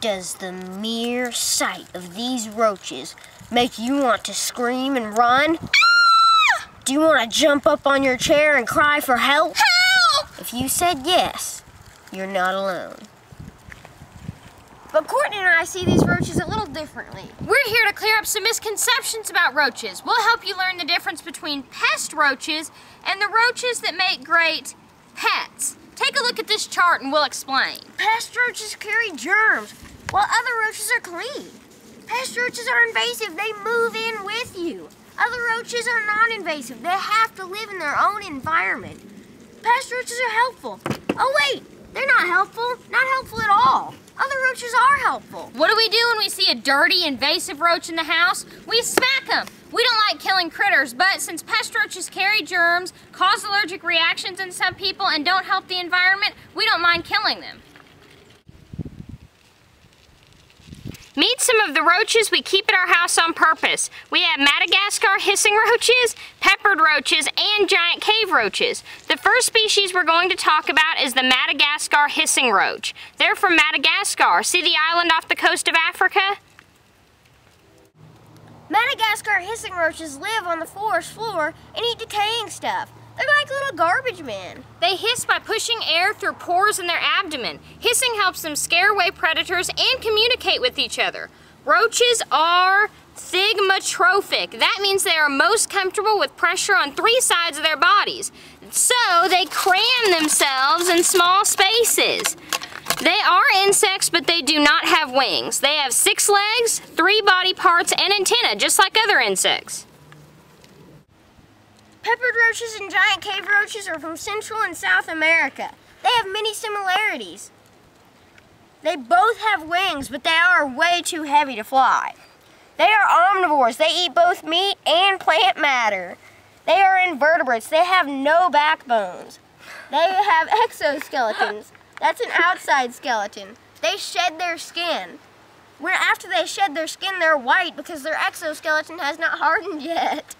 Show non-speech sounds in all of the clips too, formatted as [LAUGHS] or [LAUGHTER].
Does the mere sight of these roaches make you want to scream and run? Ah! Do you want to jump up on your chair and cry for help? Help! If you said yes, you're not alone. But Courtney and I see these roaches a little differently. We're here to clear up some misconceptions about roaches. We'll help you learn the difference between pest roaches and the roaches that make great pets. Take a look at this chart and we'll explain. Pest roaches carry germs, while other roaches are clean. Pest roaches are invasive. They move in with you. Other roaches are non-invasive. They have to live in their own environment. Pest roaches are helpful. Oh wait, they're not helpful. Not helpful at all. Other roaches are helpful. What do we do when we see a dirty, invasive roach in the house? We smack them. We don't like killing critters, but since pest roaches carry germs, cause allergic reactions in some people, and don't help the environment, we don't mind killing them. Meet some of the roaches we keep at our house on purpose. We have Madagascar hissing roaches, peppered roaches, and giant cave roaches. The first species we're going to talk about is the Madagascar hissing roach. They're from Madagascar. See the island off the coast of Africa? Madagascar hissing roaches live on the forest floor and eat decaying stuff. They're like little garbage men. They hiss by pushing air through pores in their abdomen. Hissing helps them scare away predators and communicate with each other. Roaches are thigmotrophic. That means they are most comfortable with pressure on three sides of their bodies. So they cram themselves in small spaces. They are insects, but they do not have wings. They have six legs, three body parts, and antennae, just like other insects. Peppered roaches and giant cave roaches are from Central and South America. They have many similarities. They both have wings, but they are way too heavy to fly. They are omnivores. They eat both meat and plant matter. They are invertebrates. They have no backbones. They have [LAUGHS] exoskeletons. That's an outside skeleton. They shed their skin. When after they shed their skin, they're white because their exoskeleton has not hardened [LAUGHS] yet.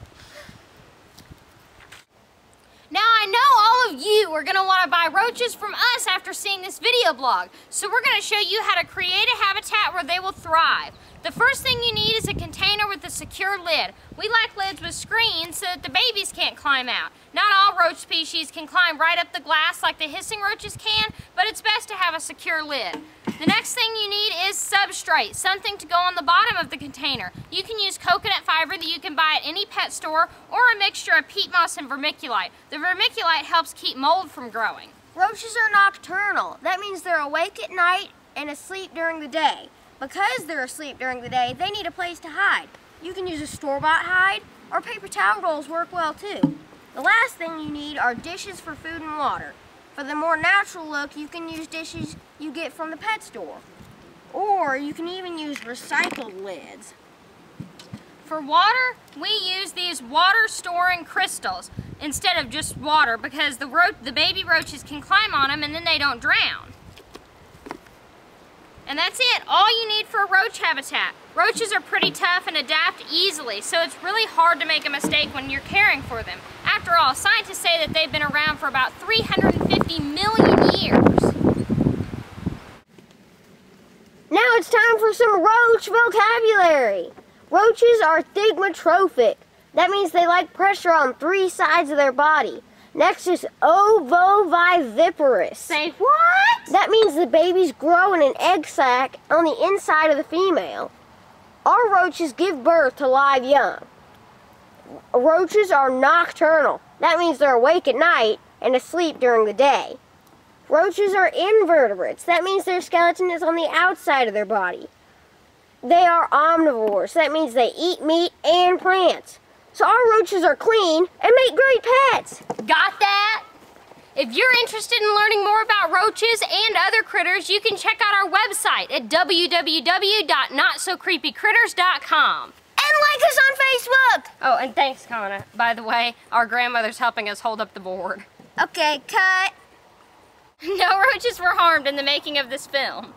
Now I know all of you are going to want to buy roaches from us after seeing this video blog. So we're going to show you how to create a habitat where they will thrive. The first thing you need is a container with a secure lid. We like lids with screens so that the babies can't climb out. Not all roach species can climb right up the glass like the hissing roaches can, but it's best to have a secure lid. The next thing you need is substrate, something to go on the bottom of the container. You can use coconut fiber that you can buy at any pet store or a mixture of peat moss and vermiculite. The vermiculite helps keep mold from growing. Roaches are nocturnal. That means they're awake at night and asleep during the day. Because they're asleep during the day, they need a place to hide. You can use a store-bought hide, or paper towel rolls work well too. The last thing you need are dishes for food and water. For the more natural look, you can use dishes you get from the pet store. Or you can even use recycled lids. For water, we use these water storing crystals instead of just water because the, the baby roaches can climb on them and then they don't drown. And that's it, all you need for a roach habitat. Roaches are pretty tough and adapt easily, so it's really hard to make a mistake when you're caring for them. After all, scientists say that they've been around for about 350 million years. Now it's time for some roach vocabulary. Roaches are thigmotrophic. That means they like pressure on three sides of their body. Next is ovoviviparous. Say what? That means the babies grow in an egg sac on the inside of the female. Our roaches give birth to live young. Roaches are nocturnal. That means they're awake at night and asleep during the day. Roaches are invertebrates. That means their skeleton is on the outside of their body. They are omnivores. That means they eat meat and plants. So our roaches are clean and make great pets. Got that? If you're interested in learning more about roaches and other critters, you can check out our website at www.notsocreepycritters.com. And like us on Facebook. Oh, and thanks, Connor. By the way, our grandmother's helping us hold up the board. Okay, cut. [LAUGHS] No roaches were harmed in the making of this film.